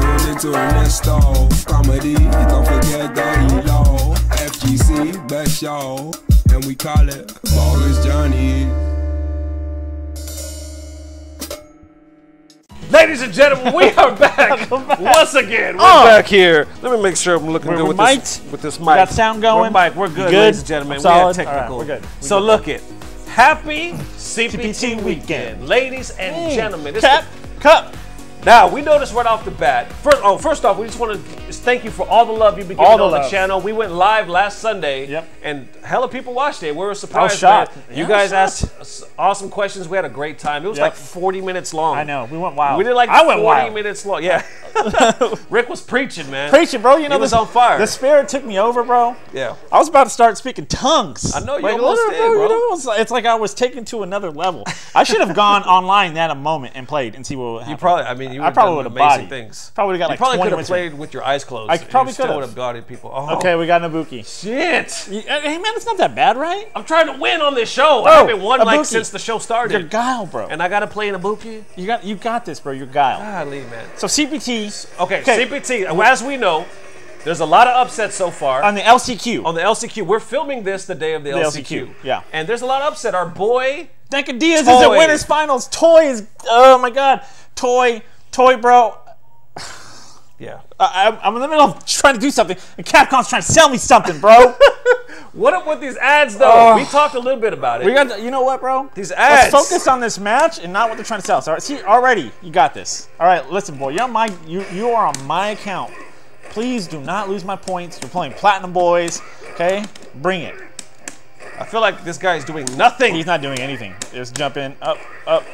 Tune into the next. Comedy, don't forget the ELO. FGC, best show. And we call it Bogus Journeys. Ladies and gentlemen, we are back once again. We're Oh. back here. Let me make sure I'm looking We're- good with we're this mic'd. with this mic. Got sound going? We're mic. We're good, Good? ladies and gentlemen. I'm we had technical. All right, we're good. We so good. look it. Happy CPT, CPT weekend, weekend. ladies and gentlemen. This Cap, cup. Now we noticed right off the bat. First, oh, first off, we just want to thank you for all the love you've been giving All the on the channel. We went live last Sunday, Yep. and hella people watched it. We were surprised. shocked. man. Yeah, You I guys asked us awesome questions. We had a great time. It was Yep. like 40 minutes long. I know. We went wild. We did like I 40 went wild. minutes long. Yeah. Rick was preaching, man. Preaching, bro. You know He was on fire. The spirit took me over, bro. Yeah. I was about to start speaking tongues. I know, you like, almost did, bro. You know, it's, like, I was taken to another level. I should have gone online that a moment and played and see what would happen. You probably, I mean, you I would probably have would've done amazing bodied. things. Probably got you like probably could have played with your eyes closed. I probably would have guarded people. Oh, Okay, we got Nabuki. Shit. Uh, hey man, it's not that bad, right? I'm trying to win on this show. I oh, haven't won like since the show started. You're guile, bro. And I got to play in a you got you got this, bro. You're guile. Golly, man. So CPT. Okay, CPT, as we know, there's a lot of upsets so far. on the LCQ. on the LCQ. We're filming this the day of the, The LCQ. LCQ, yeah. And there's a lot of upset. Our boy, Duncan Diaz is at winners finals. Toy is oh my god. Toy, toy, bro. Yeah. I, I'm- I'm in the middle of trying to do something, and Capcom's trying to sell me something, bro. What up with these ads, though? Oh. we talked a little bit about it. we got, you know what, bro? These ads. Let's focus on this match and not what they're trying to sell. So, see, already you got this. All right, listen, boy, you're on my, you, you are on my account. Please do not lose my points. You're playing Platinum Boys, okay? Bring it. I feel like this guy is doing nothing. He's not doing anything. Just jump in, up, up,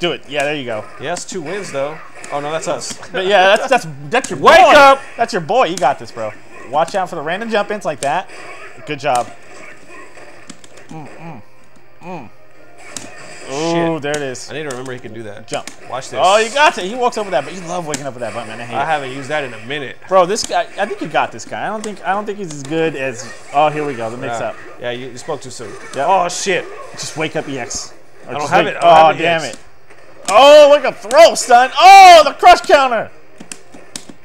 do it. Yeah, there you go. He has two wins, though. Oh, no, that's us. But yeah, that's that's that's your Wake boy. up! That's your boy. You got this, bro. Watch out for the random jump ins like that. Good job. Mm, mm, mm. Shit. there it is. I need to remember he can do that. Jump. Watch this. Oh, you got it. He walks over that, but you love waking up with that button, man. I hate I it. haven't used that in a minute. Bro, this guy. I think you got this guy. I don't think. I don't think he's as good as. Oh, here we go. The mix Yeah, up. yeah you, you spoke too soon. Yep. Oh, shit. Just wake up EX. Or I don't have wake- it. I Oh, have damn it. Oh, like a throw, son. Oh, the crush counter.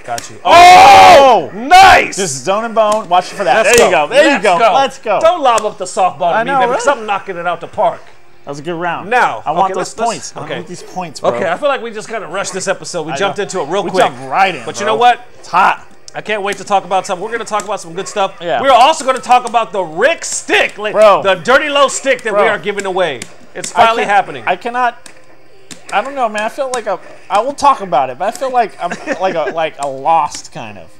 Got you. Oh, oh, oh, nice! just zone and bone. Watch for that. Let's there you go. There Let's you go. Let's go. Don't lob up the softball to I me, know, right? because I'm knocking it out the park. That was a good round. Now, I want okay, those let's- let's- points. I okay. want these points, bro. Okay, I feel like we just kind of rushed this episode. We jumped know. into it real we quick. jumped right in. But you know what? It's hot. I can't wait to talk about something. We're going to talk about some good stuff. Yeah. We're also going to talk about the Rick stick, like Bro. the dirrty lo stick that we are giving away. It's finally can't- happening. I cannot. I don't know, man. I feel like a. I will talk about it, but I feel like I'm like a like a lost kind of.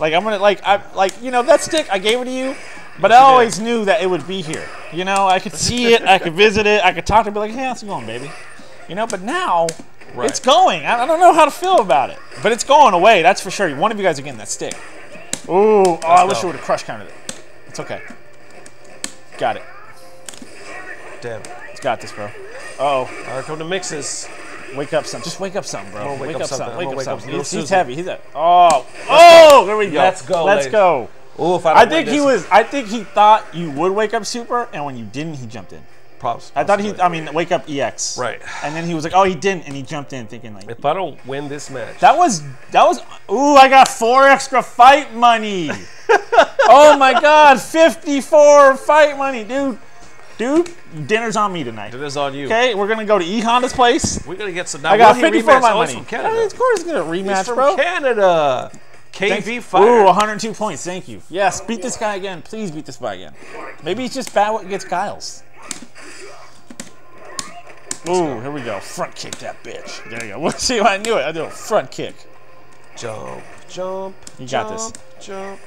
Like I'm gonna like I like you know that stick I gave it to you, but I always knew that it would be here. You know, I could see it, I could visit it, I could talk to it, be like, hey, how's it going, baby? You know, but now Right. it's going. I, I don't know how to feel about it, but it's going away. That's for sure. One of you guys are getting that stick. Ooh, oh, I wish you would have crush counted it. It's okay. Got it. Damn. It's got this, bro. Uh oh. Here come the mixes. Wake up some. Just wake up some, bro. gonna wake up something. I'm Wake up wake some. He's, he's heavy. He's a. Oh. Oh. There we go. Let's go, Let's ladies. go. Ooh, if I, I don't think win he this- was. I think he thought you would wake up super, and when you didn't, he jumped in. Props. I thought he. I mean, wake up ex. Right. And then he was like, oh, he didn't, and he jumped in thinking like. If I don't win this match, That was. That was. Ooh, I got four extra fight money. oh my God, fifty-four fight money, dude. Dude, dinner's on me tonight. it is on you. Okay, we're gonna go to E Honda's place. We're gonna get some. Now, I got will he 54 rematch? of my Oh, money. from Canada. Of course, he's gonna rematch, He's from bro. Canada. KV Ooh, 102 points. Thank you. Yes, beat this guy again. Please beat this guy again. Maybe he's just bad against Guiles. Ooh, here we go. Front kick that bitch. There you go. We'll see. I knew it. I do a front kick. Jump, jump. You got this. Jump.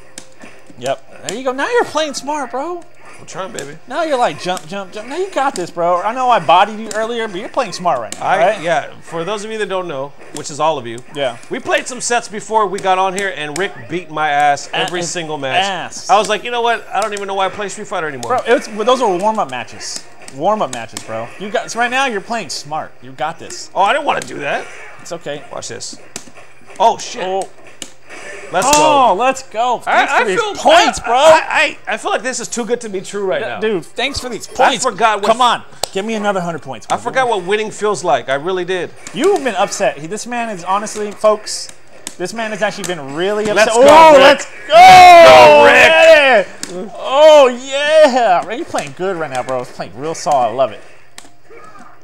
Yep. There you go. Now you're playing smart, bro. I'm trying, baby. Now you're like jump, jump, jump. Now you got this, bro. I know I bodied you earlier, but you're playing smart right now. I right? yeah. For those of you that don't know, which is all of you, Yeah. we played some sets before we got on here, and Rick beat my ass every Ass. single match. Ass. I was like, you know what? I don't even know why I play Street Fighter anymore. Bro, those are warm up matches. Warm up matches, bro. You got so right now. You're playing smart. You got this. Oh, I didn't want to do that. It's okay. Watch this. Oh shit. Oh, Let's oh go. let's go. Thanks I, for I these feel points, I, bro. I, I, I feel like this is too good to be true right now. Dude, thanks for these points. I forgot what- Come on, give me another hundred points. I forgot what winning feels like. I really did. You've been upset. This man is honestly, folks. This man has actually been really upset. Let's go, oh, Rick. let's go, go, Rick. Oh yeah, Rick, you playing good right now, bro. He's playing real solid. I love it.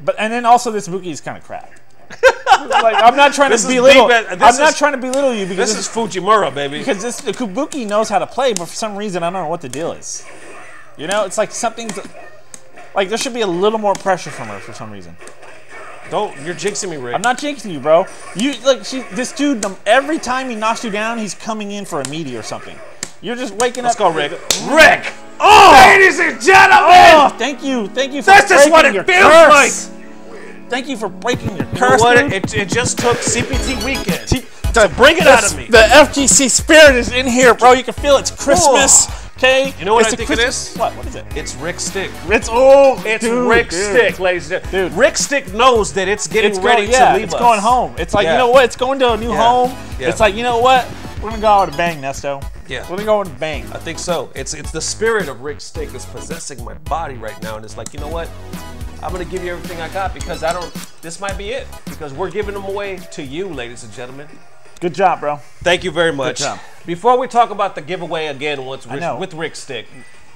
But and then also this Ibuki is kind of crap. Like I'm not trying This to is belittle. deep, I'm this not trying to belittle you because This is Fujimura, baby. because this the Ibuki knows how to play, but for some reason I don't know what the deal is. You know, it's like something's like there should be a little more pressure from her for some reason. Don't you're jinxing me, Rick. I'm not jinxing you, bro. You like she, this dude. Every time he knocks you down, he's coming in for a meaty or something. You're just waking up. Let's go, Rick. Mm. Rick! Oh! Ladies and gentlemen! Oh, thank you, thank you for That's just breaking what it your feels curse. Thank you for breaking your You know curse. what? It, it just took CPT weekend. T- to bring it out of me. The FGC spirit is in here, bro. You can feel it's Christmas. Okay. You know what It's I think it Christmas- is? What? What is it? It's Rick Stick. It's oh, It's dude, Rick dude. Stick, ladies and gentlemen. Dude. Rick Stick knows that it's getting It's ready going, yeah, to leave it's us. going home. It's like Yeah. you know what? It's going to a new Yeah. home. Yeah. It's like you know what? We're gonna go out with a bang, Nesto. Yeah. We're gonna go with a bang. I think so. It's it's the spirit of Rick Stick that's possessing my body right now, and it's like, you know what? I'm gonna give you everything I got because I don't. This might be it because we're giving them away to you, ladies and gentlemen. Good job, bro. Thank you very much. Good job. Before we talk about the giveaway again, Rick, with Rick Stick,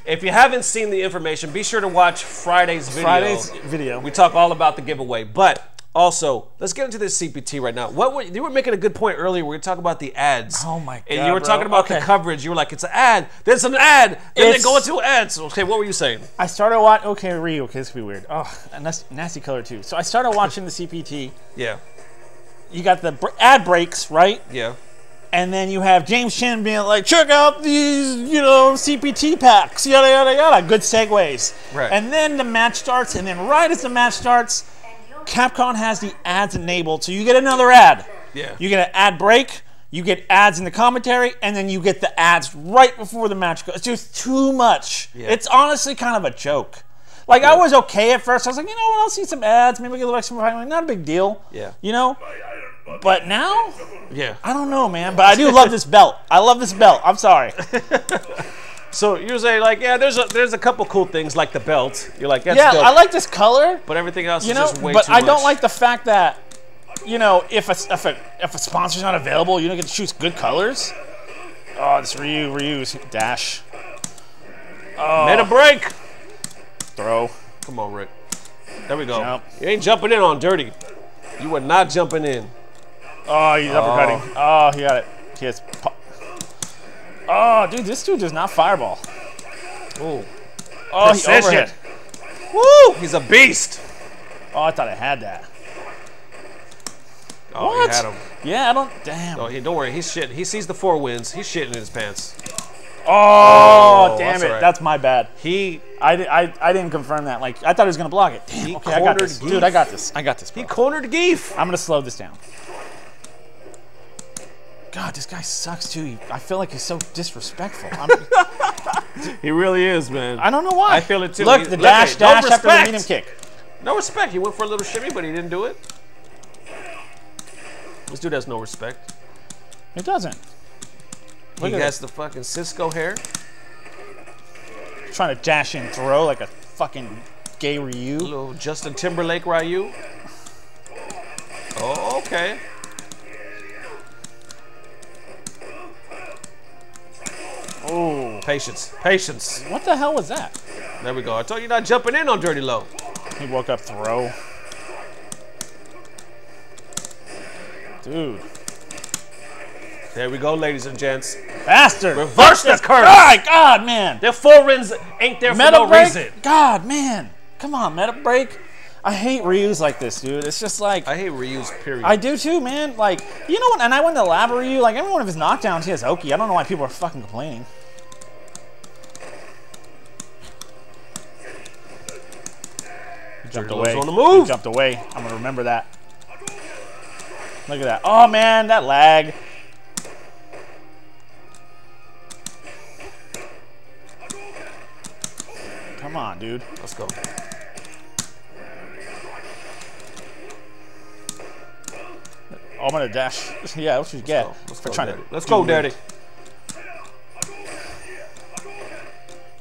if you haven't seen the information, be sure to watch Friday's video. Friday's video. We talk all about the giveaway, but also let's get into this CPT right now. What were, you were making a good point earlier. We were talking about the ads. Oh my god! And you were bro. talking about the coverage. You were like, it's an ad. There's an ad. Then they go into ads. Okay, what were you saying? I started watching. Okay, Ryu. Okay, this could be weird. Oh, and that's nasty color too. So I started watching the CPT. Yeah, You got the br- ad breaks, right? yeah. And then you have James Chen being like, check out these, you know, CPT packs, yada, yada, yada. Good segues. Right. And then the match starts, and then right as the match starts, Capcom has the ads enabled. So you get another ad. Yeah. You get an ad break, you get ads in the commentary, and then you get the ads right before the match goes. It's just too much. Yeah. It's honestly kind of a joke. Like, I was okay at first. I was like, you know what, I'll see some ads. Maybe I'll get a little extra time. Not a big deal. Yeah. You know? But now, Yeah. I don't know, man, but I do love this belt. I love this belt. I'm sorry. So you're saying like, yeah, there's a there's a couple cool things like the belt. You're like, that's yeah, dope. I like this color, but everything else you is know, just way but too I don't like the fact that, you know, if a, if a if a sponsor's not available, you don't get to choose good colors. Oh, this Ryu, Ryu's dash, oh. Made a break. throw. Come on, Rick. There we go. Jump. You ain't jumping in on dirty. You were not jumping in. Oh, he's uppercutting. Oh, oh he got it. He has. Oh, dude, this dude does not fireball. Ooh. Oh, he Precision. overhit. Woo! He's a beast. Oh, I thought I had that. Oh, What? he had him. Yeah, I don't. Damn. Oh, he, don't worry. He's shit. He sees the four wins. He's shitting in his pants. Oh, oh damn that's it. right. That's my bad. He I, I, I didn't confirm that. Like I thought he was gonna block it. Damn. He Okay, I got this, Gief. dude. I got this. I got this. he cornered Gief. I'm gonna slow this down. God, this guy sucks too. He- I feel like he's so disrespectful. I'm, He really is, man. I don't know why. I feel it too. Look, He- the look dash, at- no dash after the respect. medium kick. No respect. He went for a little shimmy, but he didn't do it. This dude has no respect. It doesn't. Look he at has the fucking Sisqo hair. Trying to dash and throw like a fucking gay Ryu. Little Justin Timberlake Ryu. Oh, okay. Oh, Patience. Patience. what the hell was that? There we go. I told you not jumping in on Dirrty Lo. He woke up throw. Dude, There we go, ladies and gents. bastard! Reverse the curse. My God, man! Their four wins ain't there for Meta no break? reason. God, man! Come on, meta break. I hate Ryu's like this, dude. It's just like I hate Ryu's period. I do too, man. Like, you know what? And I went to Lab Ryu. Like, every one of his knockdowns, he has Oki. I don't know why people are fucking complaining. He jumped away. on the move. He jumped away. I'm gonna remember that. Look at that. Oh man, that lag. Come on, dude. Let's go. I'm gonna dash. Yeah, what should you get? Go. Let's for go, trying Daddy. to Let's go, Daddy.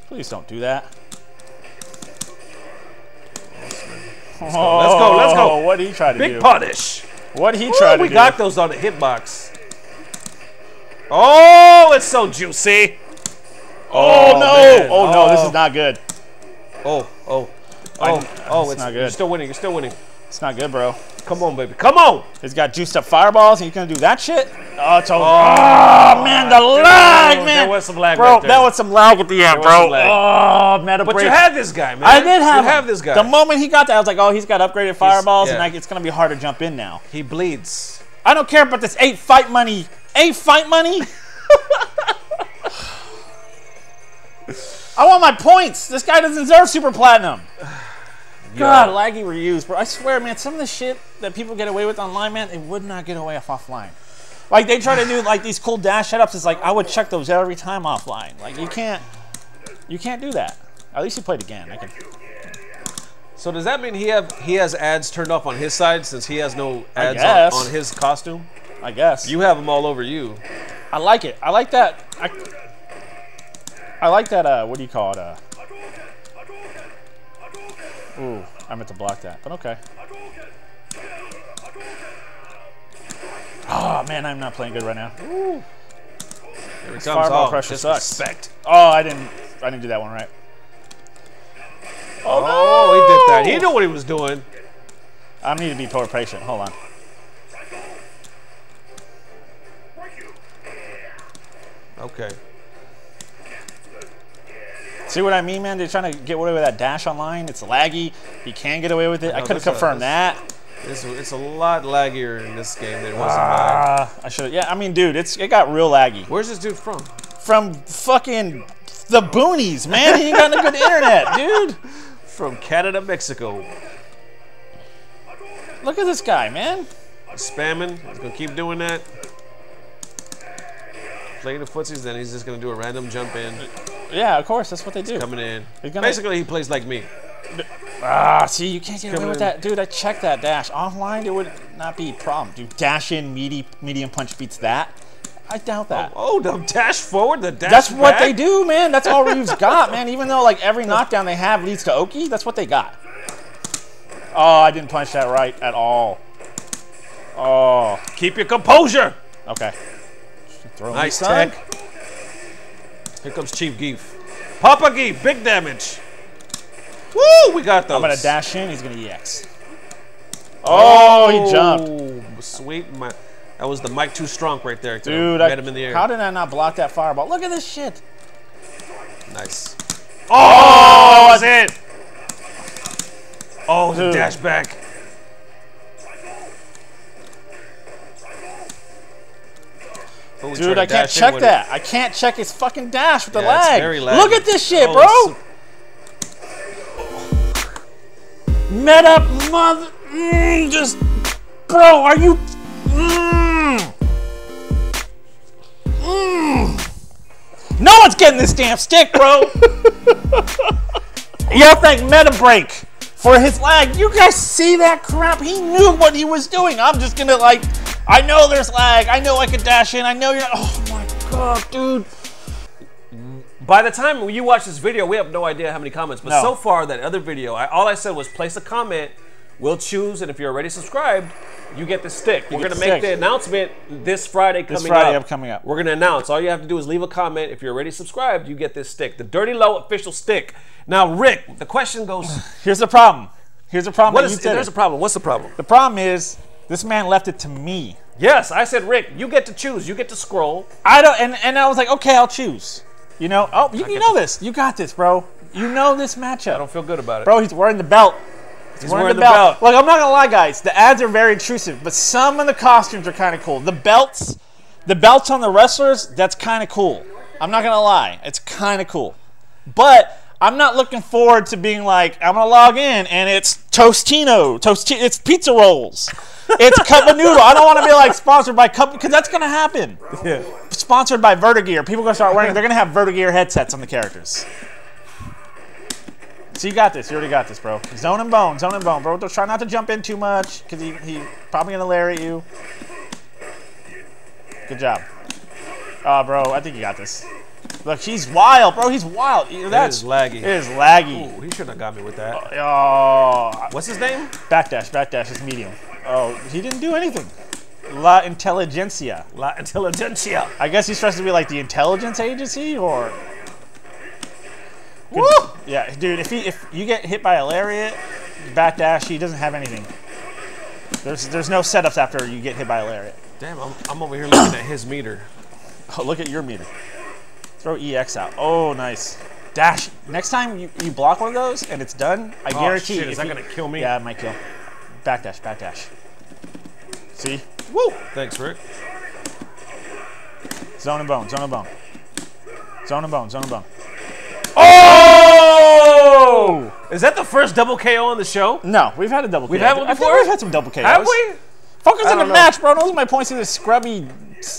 Please don't do that. Let's go. Let's go. Let's go. Oh, what did he try to Big do? punish. What did he try to we do? got those on the hitbox. Oh, it's so juicy. Oh, no! man. Oh no, this Oh. is not good. Oh, oh, oh, oh! it's It's, not good. You're still winning. You're still winning. It's not good, bro. Come on, baby. Come on. He's got juiced up fireballs, and he's gonna do that shit. Oh, it's over. Oh, man, the lag, There man. was some lag bro, right there. that was some lag at the end, bro. Oh, meta But break. you had this guy, man. I did have. You have this guy. The moment he got that, I was like, oh, he's got upgraded fireballs, and like, it's gonna be hard to jump in now. he bleeds. I don't care about this eight fight money. Eight fight money. I want my points. This guy doesn't deserve super platinum. God, laggy Ryus, bro. I swear, man, some of the shit that people get away with online, man, they would not get away with offline. Like they try to do like these cool dash setups. It's like I would check those every time offline. Like you can't, you can't do that. At least he played again. I can. So does that mean he have he has ads turned off on his side since he has no ads on, on his costume? I guess. You have them all over you. I like it. I like that. I, I like that. Uh, what do you call it? Uh, ooh, I meant to block that, but okay. Oh man, I'm not playing good right now. Here it comes. fireball oh, pressure sucks. disrespect. Oh, I didn't. I didn't do that one right. Oh, oh, he did that. He knew what he was doing. I need to be more patient. Hold on. Okay. See what I mean, man? They're trying to get away with that dash online. It's laggy. You can get away with it. I, know, couldn't this, uh, confirm that. It's, it's a lot laggier in this game than it was in mine. Ah, I should. Yeah, I mean, dude, it's it got real laggy. Where's this dude from? from fucking the boonies, man. He ain't got no good internet, dude. From Canada, Mexico. Look at this guy, man. Spamming. He's gonna keep doing that. Playing the footsies, then he's just gonna do a random jump in, Yeah, of course, that's what they do. coming in. He's Basically, he plays like me. Ah, see, you can't get away with in. that, dude. I checked that dash offline. It would not be a problem, dude. Dash in, meaty, medium punch beats that. I doubt that. Oh, the dash forward, the dash That's what they do, man. That's all Ryu's got, man. Even though like every knockdown they have leads to Oki, that's what they got. Oh, I didn't punch that right at all. Oh, Keep your composure. okay. Throw Nice tech. Here comes Chief Gief. Papa Gief, big damage. Woo, we got those. I'm gonna dash in. He's gonna EX. Oh, he jumped. Oh, Sweet. My, that was the mic too strong right there. Dude, I him in the air. how did I not block that fireball? Look at this shit. nice. Oh, that was it. Oh, the dash back. Oh, Dude, I can't check it. that. I can't check his fucking dash with the Yeah, it's lag. Look at this shit, Oh, bro. it's- Meta mother. Mm, just. Bro, are you. Mm. Mm. No one's getting this damn stick, bro. Y'all thank Meta Break for his lag. You guys see that crap? He knew what he was doing. I'm just gonna, like. I know there's lag. I know I could dash in. I know you're. Oh my god, dude. By the time you watch this video, we have no idea how many comments. But No. so far, that other video, I, all I said was place a comment. We'll choose, and if you're already subscribed, you get the stick. We're gonna the make stick. the announcement this Friday coming this Friday up. coming up. We're gonna announce. All you have to do is leave a comment. If you're already subscribed, you get this stick, the Dirrty Lo official stick. Now, Rick, the question goes: Here's the problem. Here's the problem. What is? you There's it. a problem. What's the problem? The problem is this man left it to me. Yes, I said, Rick, you get to choose. You get to scroll. I don't, and, and I was like, okay, I'll choose. You know, oh, you, you know to- this. You got this, bro. You know this matchup. I don't feel good about it. Bro, he's wearing the belt. He's, wearing the belt. Look, I'm not gonna lie, guys. The ads are very intrusive, but some of the costumes are kind of cool. The belts, the belts on the wrestlers, that's kind of cool. I'm not gonna lie, it's kind of cool. But I'm not looking forward to being like, I'm gonna log in and it's Tostino, Toast, it's pizza rolls, it's cup of noodle. I don't want to be like sponsored by cup because that's gonna happen. Yeah. Sponsored by Vertigear. People are gonna start wearing. They're gonna have Vertigear headsets on the characters. So you got this. You already got this, bro. Zone and bone, zone and bone, bro. Don't try not to jump in too much because he he probably gonna lariat you. Good job. Oh, bro, I think you got this. Look, he's wild, bro. He's wild. That's is laggy. It is laggy. Ooh, he shouldn't have got me with that. Oh, What's his name? backdash, backdash is medium. Oh, he didn't do anything. La Intelligentsia. La Intelligentsia. I guess he's supposed to be like the intelligence agency, or Woo! yeah, dude. If he if you get hit by a lariat, backdash, he doesn't have anything. There's there's no setups after you get hit by a lariat. Damn, I'm, I'm over here looking at his meter. Oh, look at your meter. Throw EX out. Oh, nice. Dash. Next time you, you block one of those and it's done, I Oh, guarantee. shit, is that you- gonna kill me? Yeah, it might kill. Backdash, backdash. See? Woo! Thanks, Rick. Zone and bone, zone and bone. Zone and bone, zone and bone. Oh! oh! Is that the first double KO on the show? No, we've had a double We've KO. had one I think before? we've had some double KOs. Have we? Focus on the know. match, bro. Don't lose my points to this scrubby,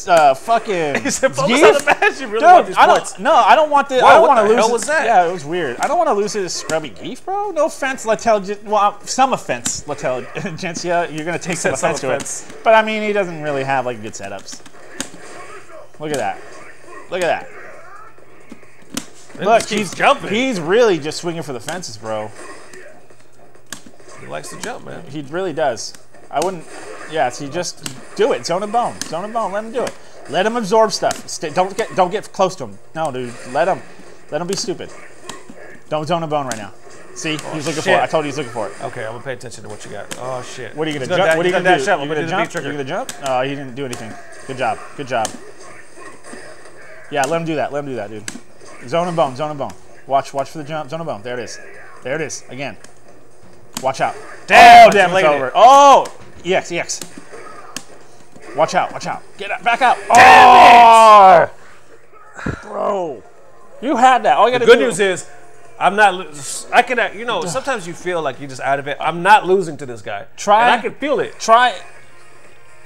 uh, fucking. He said, focus on the match. You really want Dude, these I points. don't. No, I don't want the. Whoa, I don't what want to the lose. hell it- was that? Yeah, it was weird. I don't want to lose to this scrubby gief, bro. No offense, Latel. Well, some offense, Latel Gencia. You're gonna take some said some offense to offense. it. But I mean, he doesn't really have like good setups. Look at that. Look at that. Look, he's jumping. He's really just swinging for the fences, bro. he likes to jump, man. He really does. I wouldn't. Yeah, see, just do it. Zone and bone. Zone and bone. Let him do it. Let him absorb stuff. Stay, don't get don't get close to him. No, dude. Let him. Let him be stupid. Don't zone and bone right now. See, oh, he's looking for it. I told you he's looking for it. Okay, I'm gonna pay attention to what you got. Oh shit. What are you gonna jump? what are you he's gonna, do? up. You gonna gonna jump? You gonna jump? No, he didn't do anything. Good job. Good job. Yeah, let him do that. Let him do that, dude. Zone and bone. Zone and bone. Watch. Watch for the jump. Zone and bone. There it is. There it is. Again. Watch out. Damn, oh, damn, it's over. it. Oh, EX, EX. Watch out, watch out. Get out, back out. Damn oh, bro. You had that. All you got to Good do. news is, I'm not. I can. You know, sometimes you feel like you're just out of it. I'm not losing to this guy. Try- And I can feel it. try.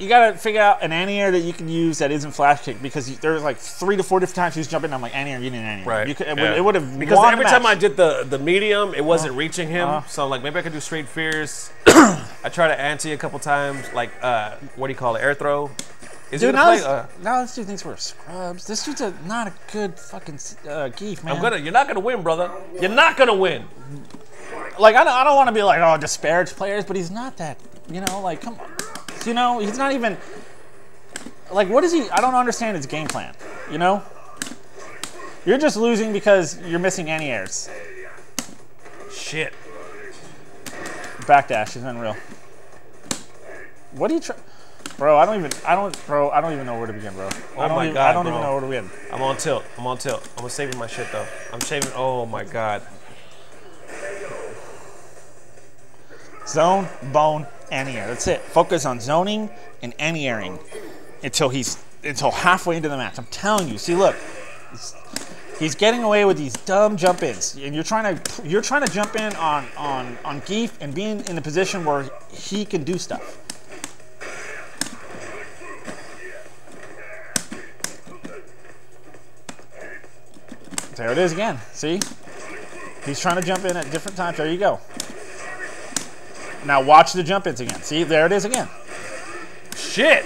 You got to figure out an anti-air that you can use that isn't flash kick because you, there's like three to four different times he's jumping. I'm like anti-air, you need an anti-air. Right. You could, it, yeah. would, have because every time I did the the medium, it wasn't reaching him. uh-huh. So like maybe I could do straight fierce. I try to anti a couple times, like uh, what do you call it, air throw. Is Dude, now, gonna this, play? Uh, now this dude thinks we're scrubs. This dude's a, not a good fucking uh, gief, man. I'm gonna. You're not gonna win, brother. You're not gonna win. like I don't, I don't want to be like oh disparage players, but he's not that. You know, like come on. You know, he's not even like what is he? I don't understand his game plan. You know, you're just losing because you're missing anti-airs. Shit. Backdash is unreal. What do you try? Bro, I don't even, I don't, bro, I don't even know where to begin, bro. Oh I don't my even, God, I don't bro. even know where to begin. I'm on tilt. I'm on tilt. I'm saving my shit though. I'm saving. Oh my god. Zone, bone, anti-air. That's it. Focus on zoning and anti-airing until he's until halfway into the match. I'm telling you. See, look, he's, getting away with these dumb jump-ins, and you're trying to you're trying to jump in on on on Gief and being in a position where he can do stuff. There it is again. See? He's trying to jump in at different times. There you go. Now watch the jump ins again. See, there it is again. Shit.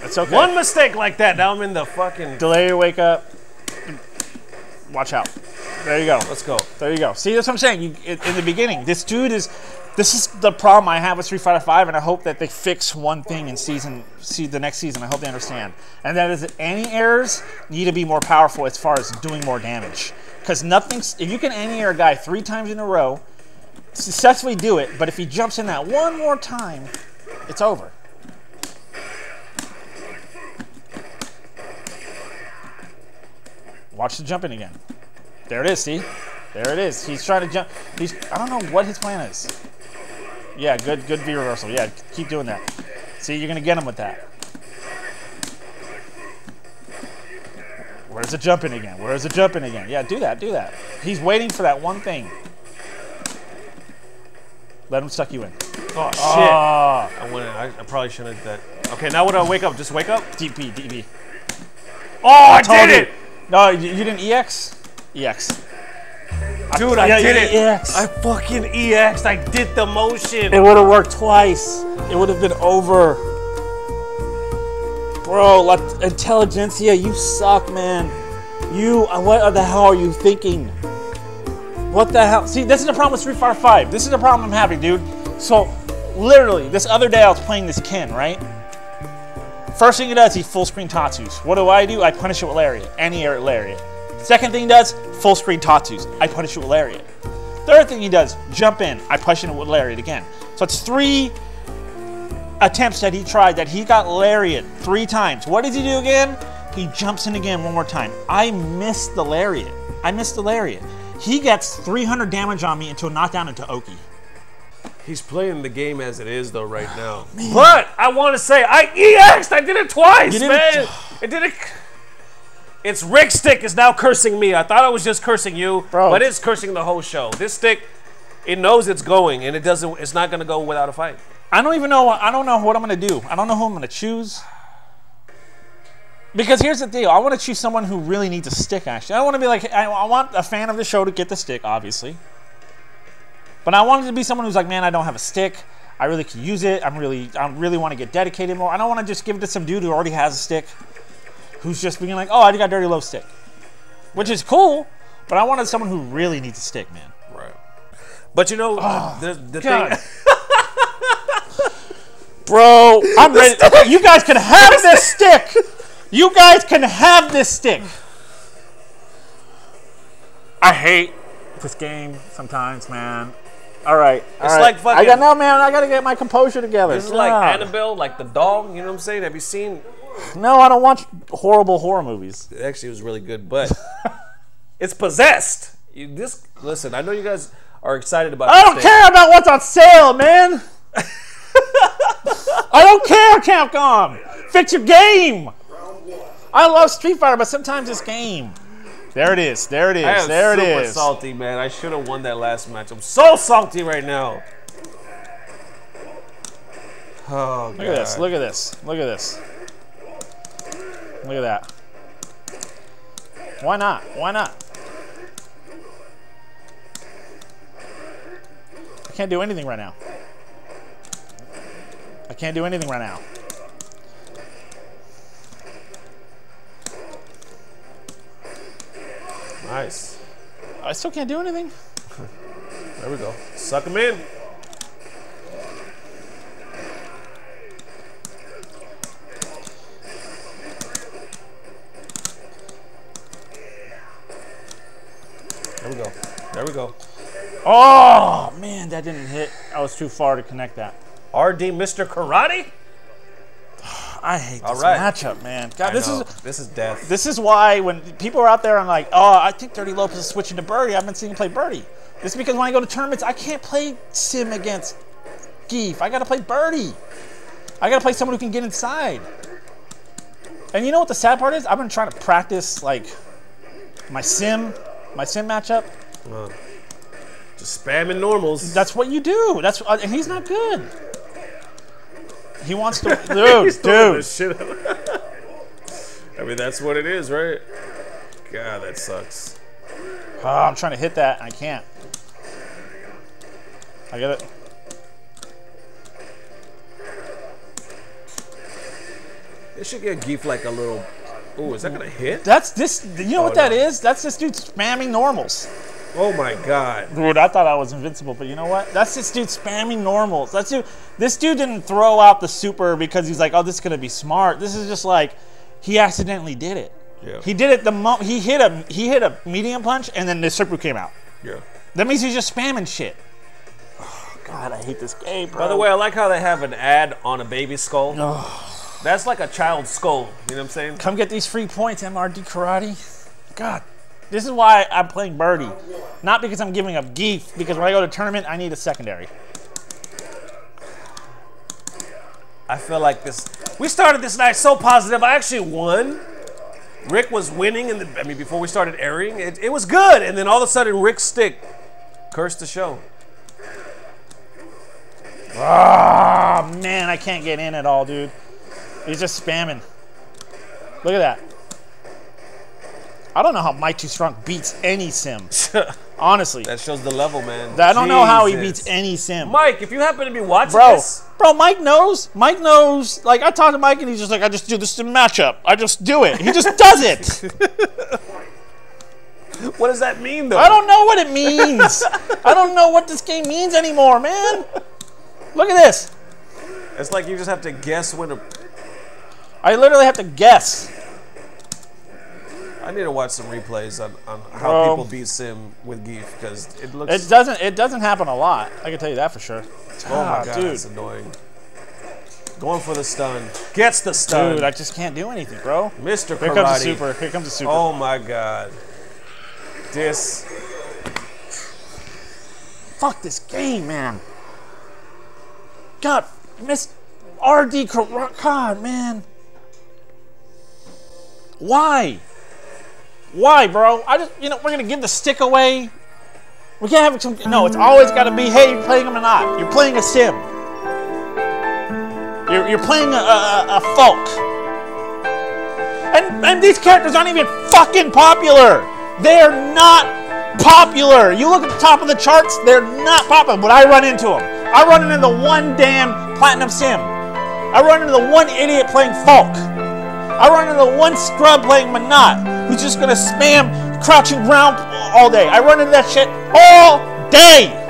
That's okay. One mistake like that. Now I'm in the fucking. delay your wake up. Watch out. There you go. Let's go. There you go. See, that's what I'm saying. You, in, in the beginning, this dude is. This is the problem I have with Street Fighter V, and I hope that they fix one thing in season, see the next season. I hope they understand, and that is that anti-airs need to be more powerful as far as doing more damage. Because nothing's if you can anti-air a guy three times in a row, successfully do it, but if he jumps in that one more time, it's over. Watch the jumping again. There it is, see? There it is. He's trying to jump. He's I don't know what his plan is. Yeah, good good V reversal. Yeah, keep doing that. See, you're gonna get him with that. Where's the jumping again? Where's the jumping again? Yeah, do that, do that. He's waiting for that one thing. Let him suck you in. Oh shit. Ah, I went. I, I probably shouldn't have that. Okay, now what do I wake up? Just wake up. DP, DP. Oh, I Told did you. it, No, you, you didn't EX? EX. dude! I Yeah, did it. EX. I fucking EX. I did the motion. It would have worked twice. It would have been over. Bro, La Intelligentsia, you suck, man. You, uh, what the hell are you thinking? What the hell? See, this is the problem with Street Fighter 5. This is the problem I'm having, dude. So, literally, this other day I was playing this Ken, right? First thing he does, he full screen Tatsus. What do I do? I punish it with Lariat. Anti-air Lariat. Second thing he does, full screen Tatsus. I punish it with Lariat. Third thing he does, jump in. I punish it with Lariat again. So it's three attempts that he tried that he got Lariat three times. What does he do again? He jumps in again one more time. I missed the Lariat. I missed the Lariat. He gets 300 damage on me into a knockdown into Oki. He's playing the game as it is though right now. But I want to say I EX'd. I did it twice, You did man. it- It did it. It's Rick Stick is now cursing me. I thought I was just cursing you, Bro. but it's cursing the whole show. This stick, it knows it's going, and it doesn't. It's not gonna go without a fight. I don't even know. I don't know what I'm gonna do. I don't know who I'm gonna choose. Because here's the deal. I want to choose someone who really needs a stick. Actually, I don't want to be like. I, I want a fan of the show to get the stick, obviously. But I want it to be someone who's like, man, I don't have a stick. I really could use it. I'm really, I really want to get dedicated more. I don't want to just give it to some dude who already has a stick, who's just being like, oh, I got dirrty lo stick, which is cool. But I wanted someone who really needs a stick, man. Right. But you know, the, ah, the God. thing. Bro, I'm ready. Okay, you guys can have this stick. You guys can have this stick. I hate this game sometimes, man. All right, all It's right. like fucking- I got no man. I gotta get my composure together. This is like God. Annabelle, like the dog. You know what I'm saying? Have you seen? No, I don't watch horrible horror movies. It actually was really good, but it's possessed. You, this listen. I know you guys are excited about. I this don't thing. care about what's on sale, man. I don't care, Capcom. Fix your game. I love Street Fighter, but sometimes this game. There it is. There it is. There it super salty, man. I should have won that last match. I'm so salty right now. Oh, Look at this. Look at this. Look at this. Look at that. Why not? Why not? I can't do anything right now. I can't do anything right now. Nice. I still can't do anything. There we go. Suck him in. There we go. There we go. Oh man, that didn't hit. I was too far to connect that. RD Mr. Karate? I hate this right. matchup, man. God, I this know. is this is death. This is why when people are out there, I'm like, oh, I think Dirrty Lopez is switching to Birdie. I've been seeing him play Birdie. This is because when I go to tournaments, I can't play Sim against Gief. I got to play Birdie. I got to play someone who can get inside. And you know what the sad part is? I've been trying to practice like my Sim, my Sim matchup. Just spamming normals. That's what you do. That's uh, and he's not good. He wants to, dude, dude. shit. I mean, that's what it is, right? God, that sucks. Oh, I'm trying to hit that. I can't. I get it. They should get Gief like a little. Oh, is that gonna hit? That's this. You know what oh, no. that is? That's this dude spamming normals. Oh my god. Dude, I thought I was invincible, but you know what? That's this dude spamming normals. That's dude. This dude didn't throw out the super because he's like, oh, this is gonna be smart. This is just like he accidentally did it. Yeah. He did it the moment he hit a he hit a medium punch and then the super came out. Yeah. That means he's just spamming shit. Oh, God, I hate this game, bro. By the way, I like how they have an ad on a baby skull. That's like a child's skull. You know what I'm saying? Come get these free points, MRD Karate. God, this is why I'm playing Birdie. Not because I'm giving up Gief, because when I go to tournament, I need a secondary. I feel like this. We started this night so positive. I actually won. Rick was winning, and I mean, before we started airing, it, it was good. And then all of a sudden, Rick's stick cursed the show. Oh, man, I can't get in at all, dude. He's just spamming. Look at that. I don't know how Mike Too Strong beats any sim. Honestly. That shows the level, man. I don't know how he Jesus. beats any sim. Mike, if you happen to be watching Bro, this, bro, Mike knows. Mike knows. Like I talked to Mike, and he's just like, I just do this in matchup. I just do it. He just does it. what does that mean, though? I don't know what it means. I don't know what this game means anymore, man. Look at this. It's like you just have to guess when to. I literally have to guess. I need to watch some replays on, on how Bro. people beat Sim with Gief because it looks. It doesn't. It doesn't happen a lot. I can tell you that for sure. oh my Ah, god, dude. it's annoying. Going for the stun. Gets the stun. Dude, I just can't do anything, bro. Mr. Here Karate. comes the super. Here comes the super. Oh my god. This. Fuck this game, man. God, Miss RD. Kar- God, man. Why? Why, bro? I just, you know, we're gonna give the stick away. We can't have some. No, it's always got to be, hey, you're playing him or not. You're playing a sim. You're, you're playing a, a, a Falke. And, and these characters aren't even fucking popular. They're not popular. You look at the top of the charts, they're not popular. But I run into them. I run into the one damn platinum sim. I run into the one idiot playing Falke. I run into the one scrub playing Menat who's just gonna spam crouching ground all day. I run into that shit all day.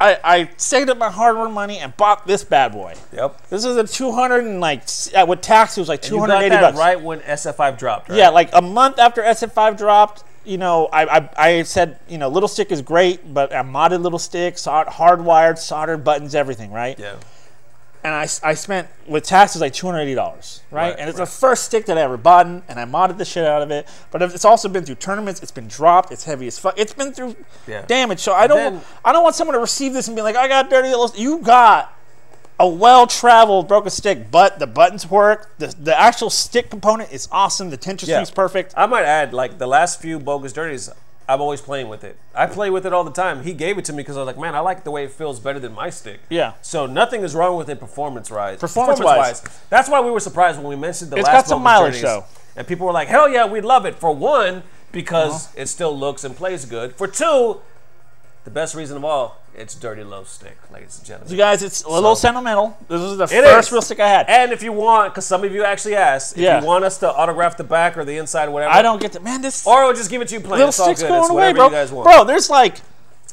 I, I saved up my hard-earned money and bought this bad boy. Yep. This is a 200 and like uh, with tax it was like You got 280 that bucks. right when SF5 dropped, right? Yeah, like a month after SF5 dropped, you know, I, I, I said, you know, Little Stick is great, but a modded Little Stick, solid, hardwired, soldered buttons, everything, right? Yeah. And I, I spent, with taxes, like $280, right? Right, and it's right. the first stick that I ever bought, and I modded the shit out of it. But it's also been through tournaments, it's been dropped, it's heavy as fuck. It's been through Yeah. damage. So I don't, Then- I don't want someone to receive this and be like, I got dirty little. You got a well-traveled broken stick, but the buttons work. The, the actual stick component is awesome. The tension Yeah. perfect. I might add, like the last few bogus dirties, I'm always playing with it. I play with it all the time. He gave it to me because I was like, man, I like the way it feels better than my stick. Yeah. So nothing is wrong with it performance wise. Performance-wise. That's why we were surprised when we mentioned the It's last got some mileage, though. And people were like, hell yeah, we'd love it. For one, because Uh-huh. it still looks and plays good. For two, the best reason of all, it's dirrty lo stick, ladies and gentlemen. You guys, it's a little So- sentimental. This is the first is. real stick I had. And if you want, because some of you actually asked, if Yeah. you want us to autograph the back or the inside or whatever, I don't get to man. This or we'll just give it to you plain. little It's all stick's good. going it's away, bro. you guys want. Bro, there's like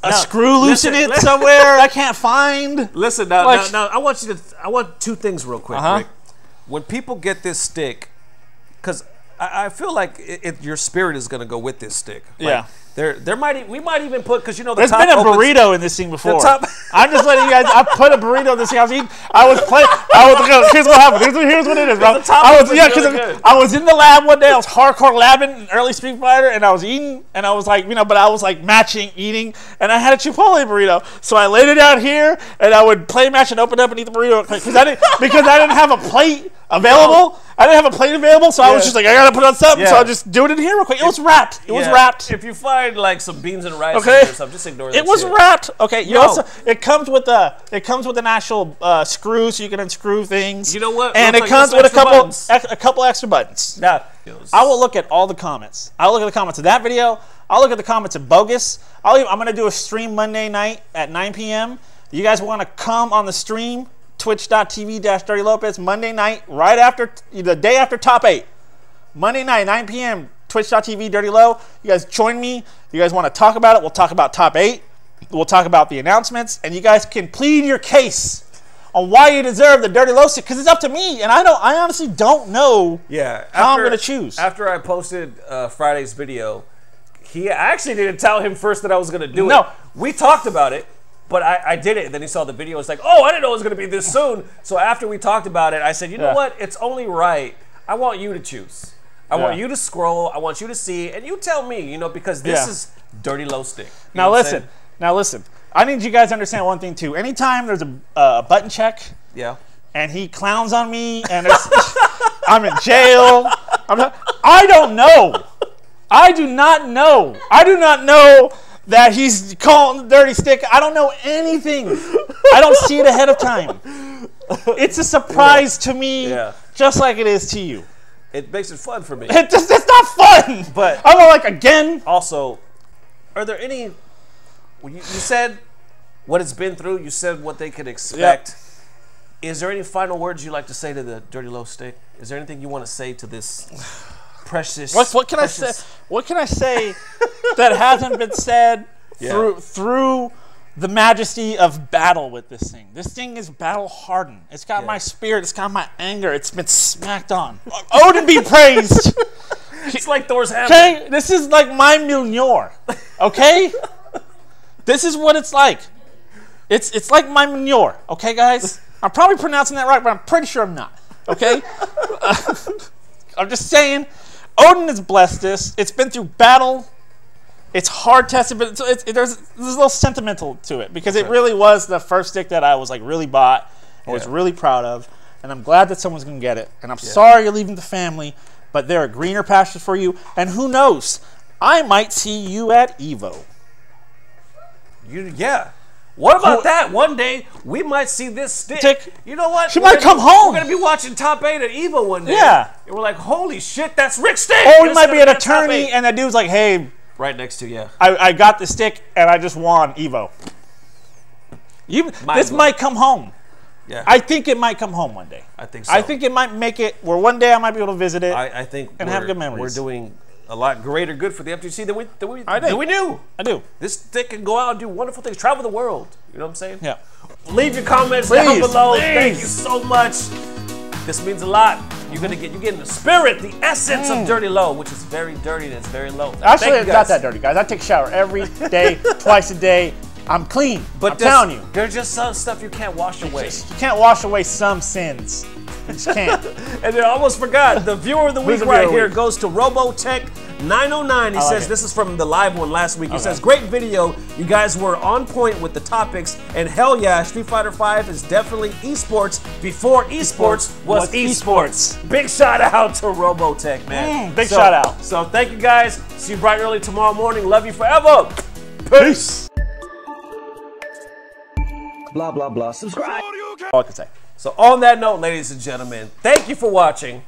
a Now, screw loose in it somewhere I can't find. Listen now, Like- now, now, I want you to. I want two things real quick, Uh-huh. Rick. When people get this stick, because I, I feel like it, it, your spirit is going to go with this stick. Like, Yeah. There, there might we might even put because you know the There's been a opens- burrito in this thing before. I'm just letting you guys. I put a burrito in this thing. I was eating. I was playing. I was. Here's what happened. Here's, what- here's what it is, bro. I was yeah, really because good. I was in the lab one day. I was hardcore labbing in early Street Fighter, and I was eating, and I was like, you know, but I was like matching eating, and I had a Chipotle burrito. So I laid it out here, and I would play match and open up and eat the burrito because I didn't because I didn't have a plate available. I didn't have a plate available, so I was just like, I gotta put on something. So Yeah. I just do it in here real quick. It was wrapped. It was Yeah. wrapped. If you find like some beans and rice Okay. or something, just ignore that. It was shit. wrapped. Okay, you No. also it comes with a it comes with an actual uh, screw so you can unscrew things. You know what? And it quick, comes with a couple ex- a couple extra buttons. Now, I will look at all the comments. I'll look at the comments of that video. I'll look at the comments of bogus. I'll even, I'm gonna do a stream Monday night at 9 p.m. You guys want to come on the stream? Twitch.tv dash Dirrty Lopez Monday night, right after the day after top eight. Monday night, 9 p.m. Twitch.tv Dirrty Lo. You guys join me. You guys want to talk about it? We'll talk about top eight. We'll talk about the announcements, and you guys can plead your case on why you deserve the Dirrty Lo stick because it's up to me, and I don't. I honestly don't know. Yeah, How I'm gonna choose. After I posted uh, Friday's video, he I actually didn't tell him first that I was gonna do it. No. we talked about it, but I, I did it. And then he saw the video. It's like, oh, I didn't know it was gonna be this soon. So after we talked about it, I said, you know Yeah. what? It's only right. I want you to choose. I want you to scroll. I want you to see, and you tell me. You know, because this Yeah. is dirrty lo stick. Now know what I'm listen. Now listen. I need you guys to understand one thing too. Anytime there's a uh, button check Yeah. and he clowns on me and I'm in jail. I'm not, I don't know. I do not know. I do not know that he's calling the dirty stick. I don't know anything. I don't see it ahead of time. It's a surprise to me, Yeah. just like it is to you. It makes it fun for me. It just, it's not fun. But- I'm like again. also, are there any? well, You, you said what it's been through. You said what they could expect. Is there any final words you'd like to say to the Dirrty Lo Stick? Is there anything you want to say to this precious? What, what can I say? What can I say that hasn't been said Yeah. through through the majesty of battle with this thing. This thing is battle hardened. It's got my spirit. It's got my anger. It's been smacked on. Odin oh, be praised. It's like Thor's hammer. Okay, this is like my Mjolnir. Okay, this is what it's like. It's it's like my Mjolnir. Okay, guys. I'm probably pronouncing that right, but I'm pretty sure I'm not. Okay. I'm just saying, Odin has blessed this. It's been through battle. It's hard tested, but it's, it's, it, there's there's a little sentimental to it because it really was the first stick that I was like really bought and was really proud of, and I'm glad that someone's gonna get it. And I'm sorry you're leaving the family, but there are greener pastures for you. And who knows, I might see you at Evo. You, yeah. What about that? One day we might see this stick. Stick. You know what? She We're might gonna- come home. We're gonna be watching Top Eight at Evo one day. Yeah. And we're like, holy shit, that's Rick Stick. Oh, or we might be an attorney, and that dude's like, "Hey, right next to you. I, I got the stick, and I just won Evo." You, this might come home. Yeah. I think it might come home one day. I think so. I think it might make it where one day I might be able to visit it. I, I, think And have good memories. We're doing a lot greater good for the FGC than we than we, I think. we knew. do. This stick can go out and do wonderful things, travel the world. You know what I'm saying? Yeah. Leave your comments down below. please. Thank you so much. This means a lot. You're gonna get you're getting the spirit, the essence of Dirrty Lo, which is very dirty and it's very low. Mm. Actually, it's not that dirty, guys. I take a shower every day, twice a day. I'm clean. But I'm telling you, there's just some stuff you can't wash away. you can't wash away some sins. You just can't. And then I almost forgot the viewer of the week right the here week? goes to Robotech 909. He like says it. this is from the live one last week. He Okay. says great video. You guys were on point with the topics, and hell yeah, Street Fighter 5 is definitely esports before esports was was esports. Big shout out to Robotech, man. Mm, big So- shout out. So thank you guys. See you bright and early tomorrow morning. Love you forever. Peace. blah blah blah. Subscribe. All I can say. So on that note, ladies and gentlemen, thank you for watching.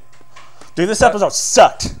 Dude, this episode sucked.